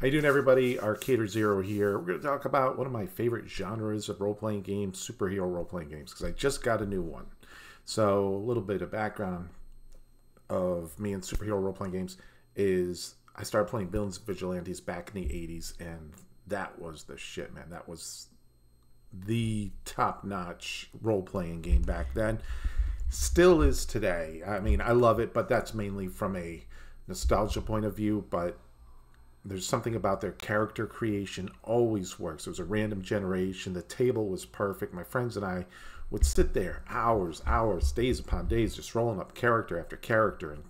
How you doing, everybody? Arcader Zero here. We're going to talk about one of my favorite genres of role-playing games, superhero role-playing games, because I just got a new one. So a little bit of background of me and superhero role-playing games is I started playing Villains Vigilantes back in the 80s, and that was the shit, man. That was the top-notch role-playing game back then. Still is today. I mean, I love it, but that's mainly from a nostalgia point of view, but there's something about their character creation always works. It was a random generation. The table was perfect. My friends and I would sit there hours, hours, days upon days, just rolling up character after character and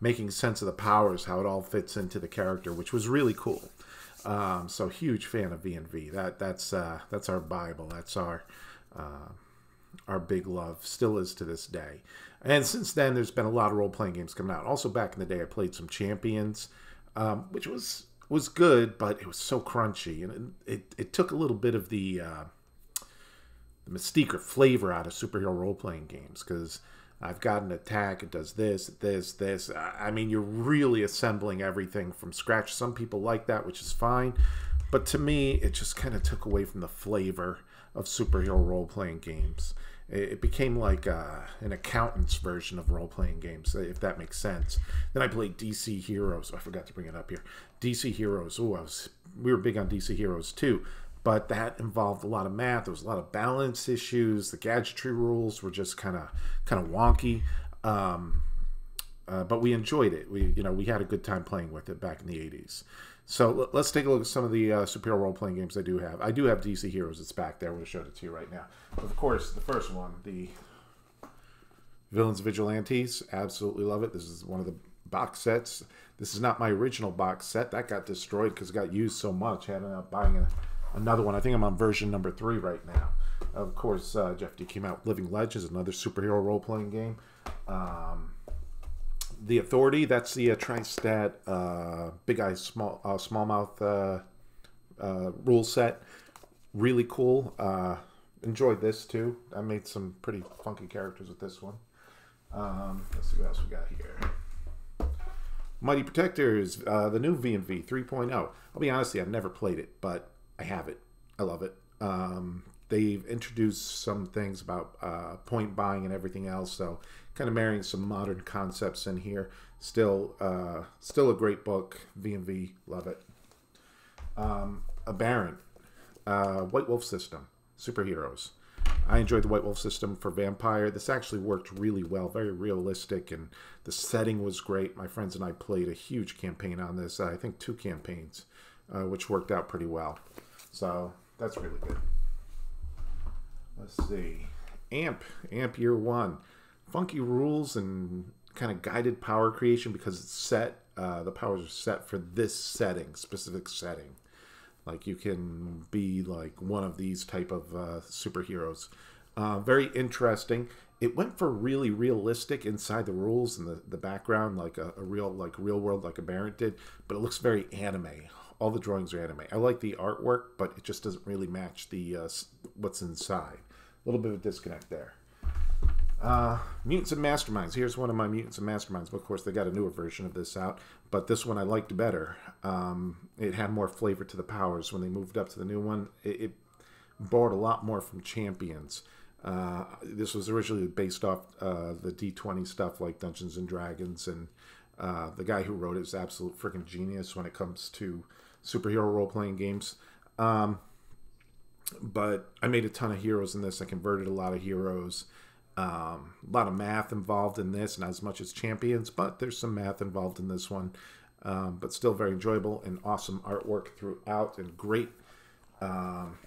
making sense of the powers, how it all fits into the character, which was really cool. Um, so huge fan of V and V. That that's uh, that's our Bible. That's our uh, our big love. Still is to this day. And since then, there's been a lot of role playing games coming out. Also, back in the day, I played some Champions, um, which was was good, but it was so crunchy, and it, it, it took a little bit of the uh, the mystique or flavor out of superhero role playing games because I've got an attack, it does this, this, this. I mean, you're really assembling everything from scratch. Some people like that, which is fine, but to me, it just kind of took away from the flavor of superhero role playing games it became like uh, an accountant's version of role-playing games if that makes sense. Then i played dc heroes. I forgot to bring it up here. Dc heroes oh i was we were big on dc heroes too but that involved a lot of math. There was a lot of balance issues. The gadgetry rules were just kind of kind of wonky. Um, uh, but we enjoyed it. We you know we had a good time playing with it back in the 80s so let's take a look at some of the uh, superhero role playing games I do have. I do have DC Heroes. It's back there. I would have showed it to you right now. Of course, the first one, the Villains Vigilantes. Absolutely love it. This is one of the box sets. This is not my original box set. That got destroyed because it got used so much. I ended up buying a, another one. I think I'm on version number three right now. Of course, uh, Jeff Dee came out. Living Legends, another superhero role playing game. Um, the Authority. That's the uh, Tristat uh, Big eyes Small uh, Smallmouth uh, uh, rule set. Really cool. Uh, enjoyed this too. I made some pretty funky characters with this one. Um, let's see what else we got here. Mighty Protectors, uh, the new V&V 3.0. I'll be honest, I've never played it, but I have it. I love it. Um, they've introduced some things about uh, point buying and everything else. So kind of marrying some modern concepts in here. Still, uh, still a great book. V and V, love it. Um, Aberrant, uh, White Wolf system, superheroes. I enjoyed the White Wolf system for Vampire. This actually worked really well, very realistic, and the setting was great. My friends and I played a huge campaign on this. I think two campaigns, uh, which worked out pretty well. So that's really good. Let's see. AMP, AMP Year One funky rules and kind of guided power creation because it's set. Uh, the powers are set for this setting, specific setting. Like you can be like one of these type of uh, superheroes. Uh, very interesting. It went for really realistic inside the rules and the, the background, like a, a real like real world, like a Aberrant did. But it looks very anime. All the drawings are anime. I like the artwork, but it just doesn't really match the uh, what's inside. A little bit of disconnect there. Uh, Mutants and Masterminds. Here's one of my Mutants and Masterminds. Of course, they got a newer version of this out, but this one I liked better. Um, it had more flavor to the powers. When they moved up to the new one, it, it borrowed a lot more from Champions. Uh, this was originally based off uh, the D20 stuff like Dungeons and Dragons, and uh, the guy who wrote it is absolute freaking genius when it comes to superhero role playing games. Um, but I made a ton of heroes in this. I converted a lot of heroes. Um, a lot of math involved in this, not as much as Champions, but there's some math involved in this one. Um, but still very enjoyable and awesome artwork throughout, and great, um,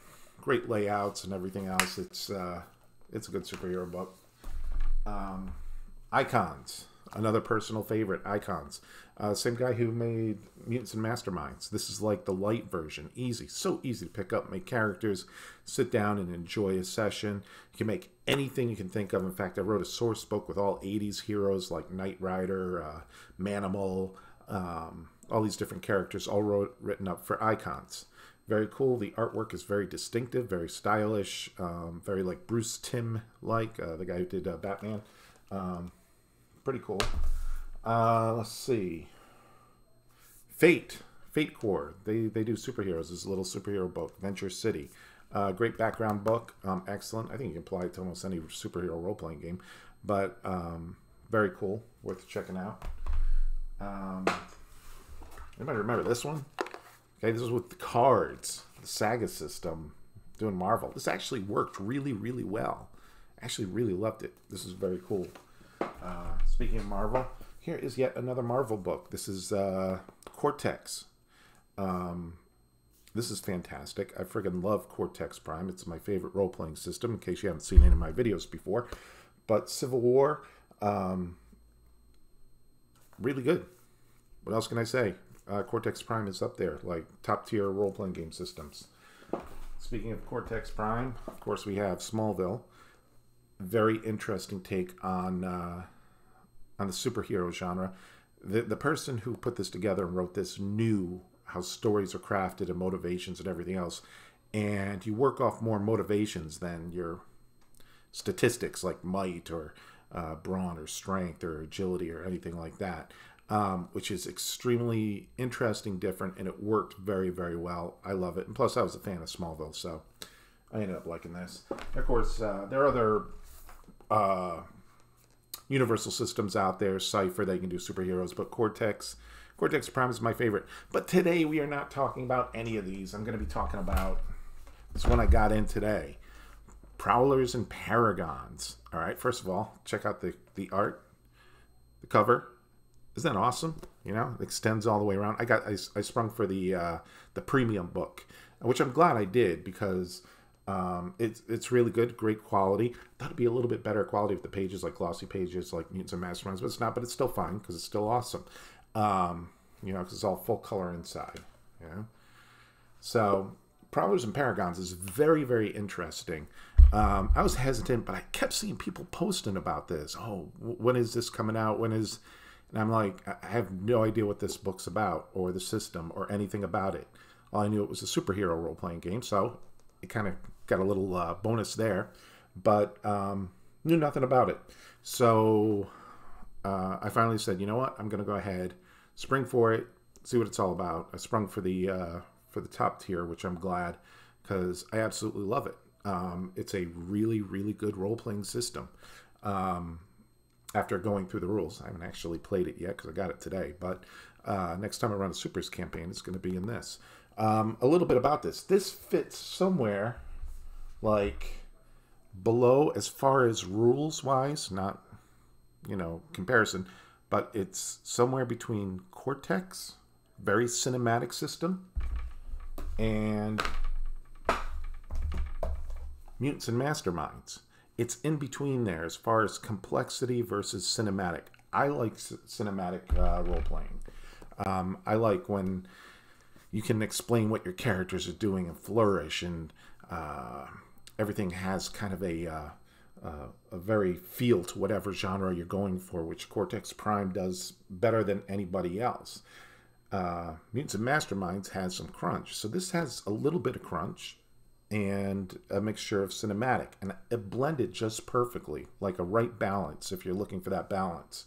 great layouts and everything else. It's uh, it's a good superhero book. Um, icons another personal favorite, Icons. Uh, same guy who made Mutants and Masterminds. This is like the light version. Easy, so easy to pick up, make characters, sit down and enjoy a session. You can make anything you can think of. In fact, I wrote a source book with all 80s heroes like Knight Rider, uh, Manimal, um, all these different characters, all wrote, written up for Icons. Very cool. The artwork is very distinctive, very stylish, um, very like Bruce Timm like, uh, the guy who did uh, Batman. Um, pretty cool. Uh, let's see. Fate. Fate Core. They they do superheroes. This little superhero book, Venture City. Uh, great background book. Um, excellent. I think you can apply it to almost any superhero role playing game, but um, very cool. Worth checking out. Um, anybody remember this one? Okay, this is with the cards, the Saga system, doing Marvel. This actually worked really, really well. Actually, really loved it. This is very cool. Uh, speaking of Marvel, here is yet another Marvel book. This is uh, Cortex. Um, this is fantastic. I friggin' love Cortex Prime. It's my favorite role playing system, in case you haven't seen any of my videos before. But Civil War, um, really good. What else can I say? Uh, Cortex Prime is up there, like top tier role playing game systems. Speaking of Cortex Prime, of course, we have Smallville. Very interesting take on uh, on the superhero genre. The the person who put this together and wrote this knew how stories are crafted and motivations and everything else, and you work off more motivations than your statistics like might or uh, brawn or strength or agility or anything like that um, which is extremely interesting, different, and it worked very, very well. I love it. And plus, I was a fan of Smallville, so I ended up liking this. Of course, uh, there are other uh, Universal systems out there, Cypher, they can do superheroes, but Cortex. Cortex Prime is my favorite. But today we are not talking about any of these. I'm going to be talking about this one I got in today. Prowlers and Paragons. All right, first of all, check out the, the art, the cover isn't that awesome? You know, it extends all the way around. I got I, I sprung for the uh, the premium book, which I'm glad I did because um, it's it's really good, great quality. It'd be a little bit better quality if the pages like glossy pages like Mutants and Masterminds, but it's not. But it's still fine because it's still awesome. Um, you know, because it's all full color inside. Know, so Prowlers and Paragons is very very interesting. Um, I was hesitant, but I kept seeing people posting about this. Oh, when is this coming out? When is and I'm like, I have no idea what this book's about or the system or anything about it. All I knew it was a superhero role playing game, so it kind of got a little uh, bonus there, but um, knew nothing about it. So uh, I finally said, you know what? I'm going to go ahead, spring for it, see what it's all about. I sprung for the uh, for the top tier, which I'm glad because I absolutely love it. Um, it's a really, really good role playing system. Um, after going through the rules. I haven't actually played it yet because I got it today, but uh, next time I run a Supers campaign, it's going to be in this. Um, a little bit about this. This fits somewhere like below as far as rules wise, not, you know, comparison, but it's somewhere between Cortex, very cinematic system, and Mutants and Masterminds it's in between there as far as complexity versus cinematic. I like cinematic uh, role playing. Um, I like when you can explain what your characters are doing and flourish, and uh, everything has kind of a uh, uh, a very feel to whatever genre you're going for, which Cortex Prime does better than anybody else. Uh, Mutants and Masterminds has some crunch, so this has a little bit of crunch and a mixture of cinematic and it blended just perfectly like a right balance if you're looking for that balance.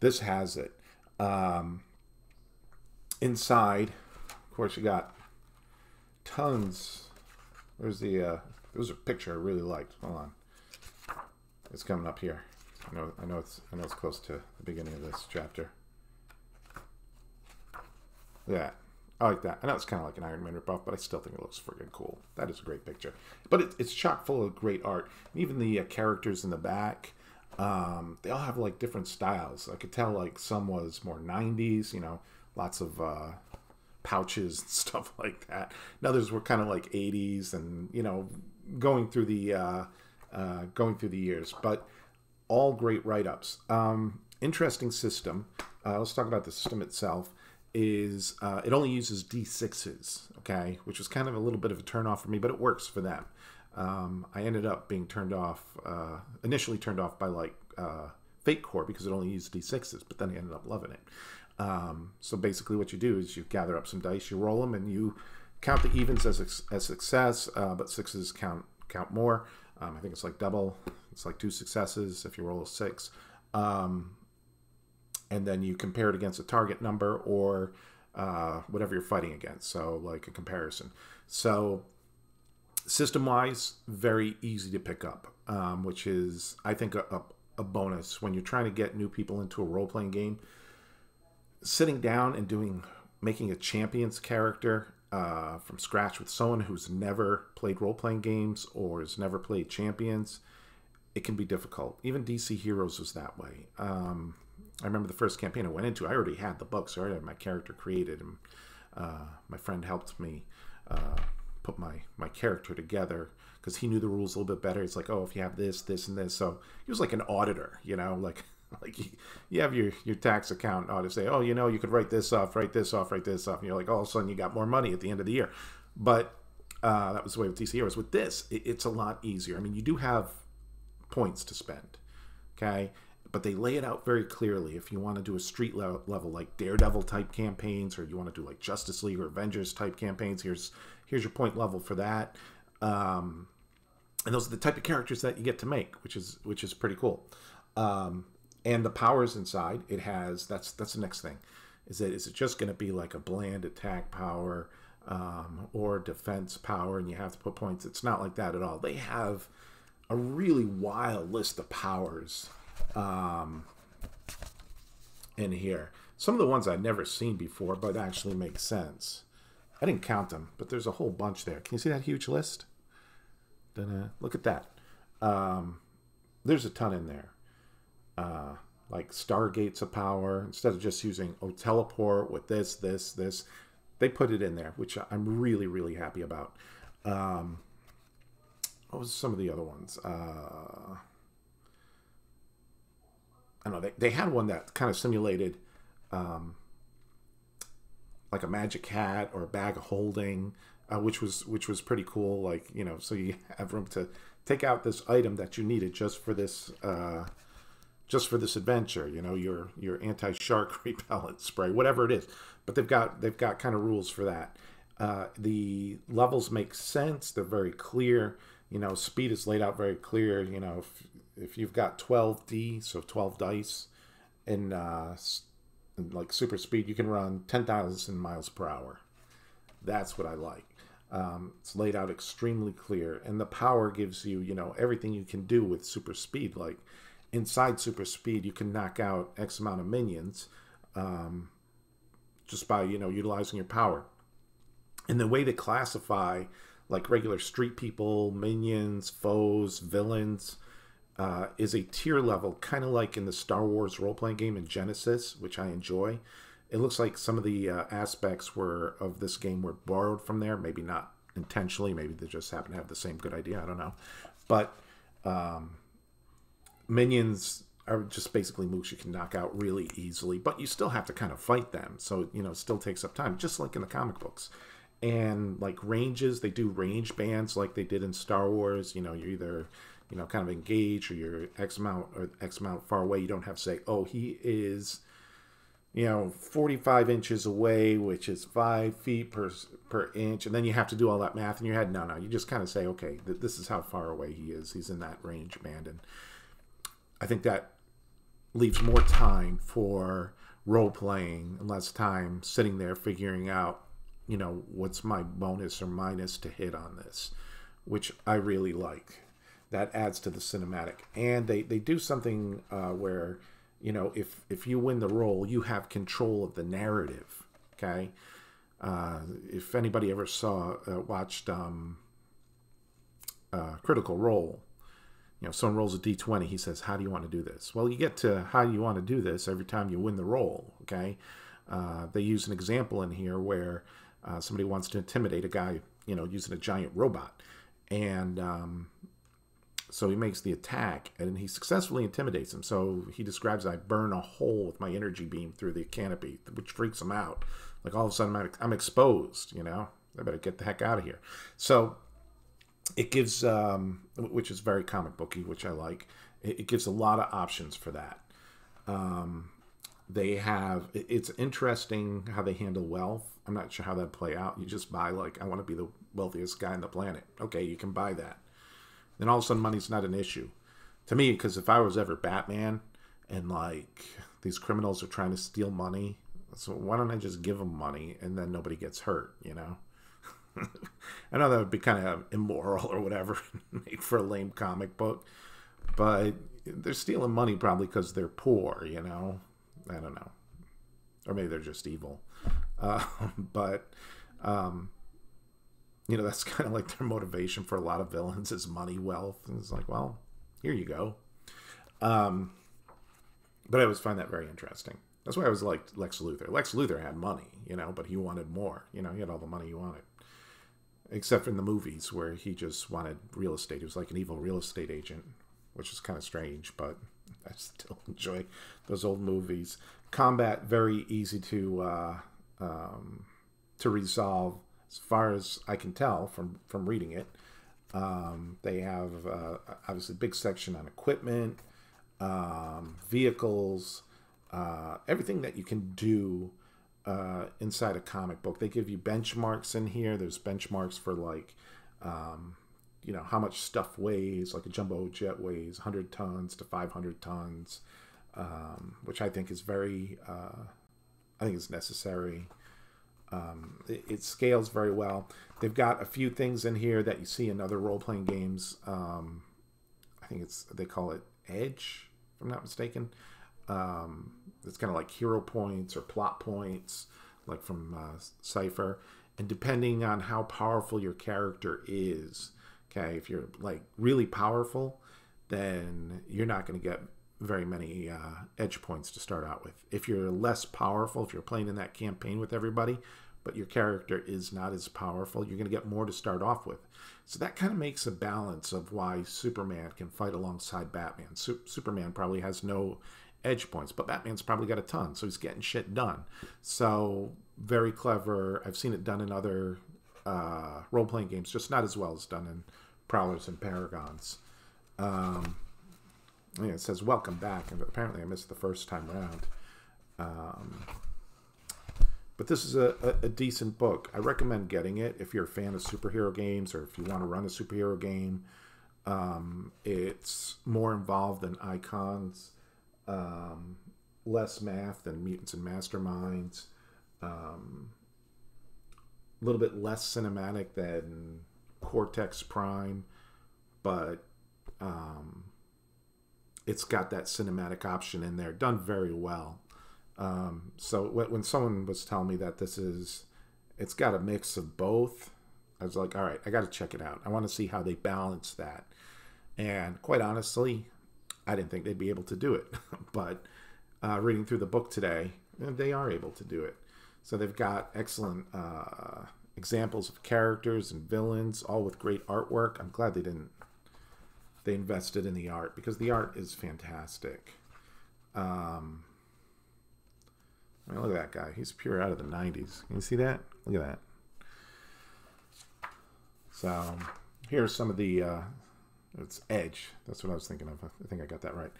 This has it. Um, inside of course you got tons. There's the uh there's a picture i really liked hold on it's coming up here i know i know it's i know it's close to the beginning of this chapter yeah I like that. I know it's kind of like an Iron Man ripoff, but I still think it looks friggin' cool. That is a great picture. But it, it's chock full of great art. Even the uh, characters in the back, um, they all have like different styles. I could tell like some was more 90s, you know, lots of uh, pouches and stuff like that. And others were kind of like 80s and, you know, going through the uh, uh, going through the years. But all great write-ups. Um, interesting system. Uh, let's talk about the system itself is uh, it only uses D6s, okay, which was kind of a little bit of a turnoff for me, but it works for them. Um, I ended up being turned off, uh, initially turned off by like uh, Fate Core because it only used D6s, but then I ended up loving it. Um, so basically, what you do is you gather up some dice, you roll them, and you count the evens as as success, uh, but sixes count count more. Um, I think it's like double. It's like two successes if you roll a six. Um, and then you compare it against a target number or uh, whatever you're fighting against. So, like a comparison. So, system wise, very easy to pick up, um, which is, I think, a, a, a bonus when you're trying to get new people into a role playing game. Sitting down and doing, making a champion's character uh, from scratch with someone who's never played role playing games or has never played champions, it can be difficult. Even DC Heroes was that way. Um, I remember the first campaign I went into, I already had the books, I already had my character created, and uh, my friend helped me uh, put my, my character together because he knew the rules a little bit better. It's like, oh, if you have this, this, and this. So he was like an auditor, you know, like like you, you have your, your tax account ought to say, oh, you know, you could write this off, write this off, write this off. And you're like, all of a sudden you got more money at the end of the year. But uh, that was the way with Heroes. With this, it, it's a lot easier. I mean, you do have points to spend, okay? But they lay it out very clearly. If you want to do a street level, level like Daredevil type campaigns, or you want to do like Justice League or Avengers type campaigns, here's here's your point level for that. Um, and those are the type of characters that you get to make, which is which is pretty cool. Um, and the powers inside it has that's that's the next thing is that is it just going to be like a bland attack power um, or defense power and you have to put points? It's not like that at all. They have a really wild list of powers um, in here. Some of the ones i've never seen before but actually make sense. I didn't count them but there's a whole bunch there. Can you see that huge list? Look at that. Um, there's a ton in there uh, like stargates of power. Instead of just using oh teleport with this this this they put it in there which i'm really really happy about. Um, what was some of the other ones? Uh, i don't know they, they had one that kind of simulated um, like a magic hat or a bag of holding uh, which was which was pretty cool like you know so you have room to take out this item that you needed just for this uh, just for this adventure, you know, your your anti-shark repellent spray, whatever it is. But they've got they've got kind of rules for that. Uh, the levels make sense; they're very clear. You know, speed is laid out very clear. You know, if if you've got 12D, so 12 dice, and uh, like super speed, you can run 10,000 miles per hour. That's what I like. Um, it's laid out extremely clear, and the power gives you, you know, everything you can do with super speed, like inside super speed you can knock out x amount of minions um, just by you know utilizing your power. And the way to classify like regular street people minions foes villains uh, is a tier level kind of like in the star wars role-playing game in Genesys which i enjoy. It looks like some of the uh, aspects were of this game were borrowed from there maybe not intentionally maybe they just happen to have the same good idea i don't know. But um, minions are just basically mooks you can knock out really easily, but you still have to kind of fight them. So, you know, it still takes up time, just like in the comic books. And like ranges, they do range bands like they did in Star Wars. You know, you're either, you know, kind of engaged or you're X amount or X amount far away. You don't have to say, oh, he is, you know, 45 inches away, which is five feet per per inch. And then you have to do all that math in your head. No, no, you just kind of say, okay, th- this is how far away he is. He's in that range band. And, I think that leaves more time for roll playing and less time sitting there figuring out, you know, what's my bonus or minus to hit on this, which I really like. That adds to the cinematic. And they, they do something uh, where, you know, if, if you win the role, you have control of the narrative. Okay. Uh, if anybody ever saw, uh, watched um, uh, Critical Role, you know, someone rolls a d20, he says, How do you want to do this? Well, you get to how do you want to do this every time you win the roll, okay? Uh, they use an example in here where uh, somebody wants to intimidate a guy, you know, using a giant robot. And um, so he makes the attack and he successfully intimidates him. So he describes, I burn a hole with my energy beam through the canopy, which freaks him out. Like all of a sudden, I'm, I'm exposed, you know? I better get the heck out of here. So it gives, um, which is very comic booky, which I like. It, it gives a lot of options for that. Um, they have. It's interesting how they handle wealth. I'm not sure how that play out. You just buy like, I want to be the wealthiest guy on the planet. Okay, you can buy that. Then all of a sudden, money's not an issue to me because if I was ever Batman and like these criminals are trying to steal money, So why don't I just give them money and then nobody gets hurt, you know? I know that would be kind of immoral or whatever, made for a lame comic book, but they're stealing money probably because they're poor, you know? I don't know. Or maybe they're just evil. Uh, but, um, you know, that's kind of like their motivation for a lot of villains is money, wealth. And it's like, well, here you go. Um, but I always find that very interesting. That's why I was like Lex Luthor. Lex Luthor had money, you know, but he wanted more. You know, he had all the money he wanted. Except in the movies where he just wanted real estate. He was like an evil real estate agent, which is kind of strange, but I still enjoy those old movies. Combat very easy to uh, um, to resolve, as far as I can tell from from reading it. Um, they have uh, obviously big section on equipment, um, vehicles, uh, everything that you can do uh, inside a comic book. They give you benchmarks in here. There's benchmarks for like, um, you know, how much stuff weighs. Like a jumbo jet weighs 100 tons to 500 tons, um, which I think is very, uh, I think is necessary. Um, it, it, scales very well. They've got a few things in here that you see in other role playing games. Um, I think it's they call it Edge, if I'm not mistaken. Um, it's kind of like hero points or plot points, like from uh, Cypher. And depending on how powerful your character is, okay, if you're like really powerful, then you're not going to get very many uh, edge points to start out with. If you're less powerful, if you're playing in that campaign with everybody, but your character is not as powerful, you're going to get more to start off with. So that kind of makes a balance of why Superman can fight alongside Batman. Su Superman probably has no edge points, but Batman's probably got a ton, so he's getting shit done. So very clever. I've seen it done in other uh, role playing games, just not as well as done in Prowlers and Paragons. Um, yeah, it says welcome back, and apparently I missed the first time around. Um, but this is a, a, a, decent book. I recommend getting it if you're a fan of superhero games or if you want to run a superhero game. Um, it's more involved than Icons um, less math than Mutants and Masterminds, um, a little bit less cinematic than Cortex Prime, but um, it's got that cinematic option in there, done very well. Um, so when someone was telling me that this is, it's got a mix of both. I was like, all right, I got to check it out. I want to see how they balance that. And quite honestly, I didn't think they'd be able to do it, but uh, reading through the book today, they are able to do it. So they've got excellent uh, examples of characters and villains, all with great artwork. I'm glad they didn't. They invested in the art because the art is fantastic. Um, I mean, look at that guy. He's pure out of the 90s. Can you see that? Look at that. So here's some of the uh, it's edge. That's what I was thinking of. I think I got that right.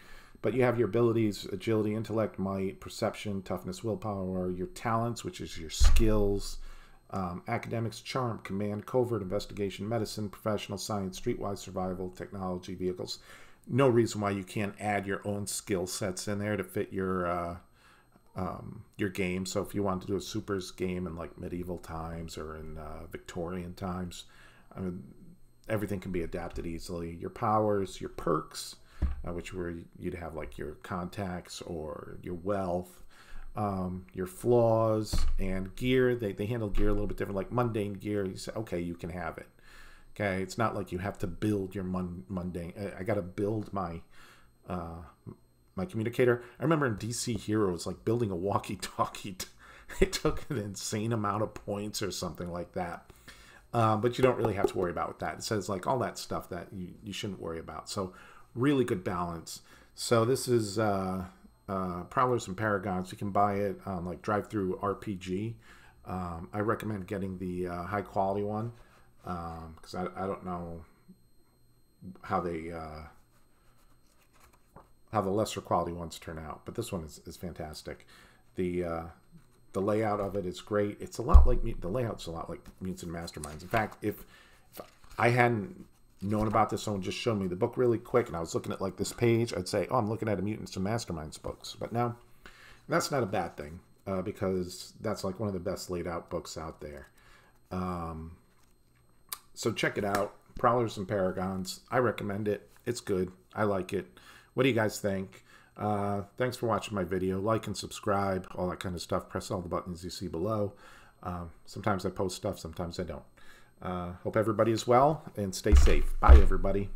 But you have your abilities, agility, intellect, might, perception, toughness, willpower, your talents, which is your skills, um, academics, charm, command, covert, investigation, medicine, professional science, streetwise survival, technology, vehicles. No reason why you can't add your own skill sets in there to fit your uh, um, your game. So if you want to do a supers game in like medieval times or in uh, Victorian times, I mean, everything can be adapted easily. Your powers, your perks, uh, which were you'd have like your contacts or your wealth, um, your flaws, and gear. They, they handle gear a little bit different. Like mundane gear, you say, okay, you can have it. Okay, it's not like you have to build your mundane. I, I got to build my uh, my communicator. I remember in DC Heroes, like building a walkie-talkie. it took an insane amount of points or something like that. Uh, but you don't really have to worry about that. It says like all that stuff that you, you shouldn't worry about. So really good balance. So this is uh, uh, Prowlers and Paragons. You can buy it on like DriveThruRPG. Um, I recommend getting the uh, high quality one because um, I, I don't know how they uh, how the lesser quality ones turn out, but this one is, is fantastic. The uh, the layout of it is great. It's a lot like the layout's a lot like Mutants and Masterminds. In fact, if, if I hadn't known about this, someone just showed me the book really quick, and I was looking at like this page, I'd say, "Oh, I'm looking at a Mutants and Masterminds books." But now, that's not a bad thing. uh, because that's like one of the best laid out books out there. Um, so check it out. Prowlers and Paragons. I recommend it. It's good. I like it. What do you guys think? Uh, thanks for watching my video. Like and subscribe, all that kind of stuff. Press all the buttons you see below. Um, sometimes I post stuff, sometimes I don't. Uh, hope everybody is well and stay safe. Bye, everybody.